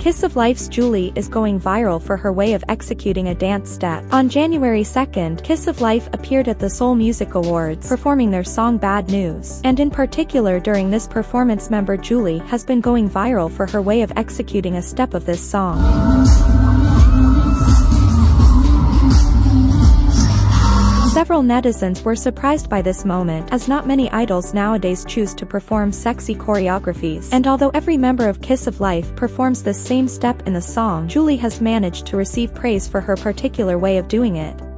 Kiss of Life's Julie is going viral for her way of executing a dance step. On January 2nd, Kiss of Life appeared at the Seoul Music Awards performing their song Bad News. And in particular during this performance member Julie has been going viral for her way of executing a step of this song. Several netizens were surprised by this moment as not many idols nowadays choose to perform sexy choreographies and although every member of Kiss of Life performs this same step in the song Julie has managed to receive praise for her particular way of doing it.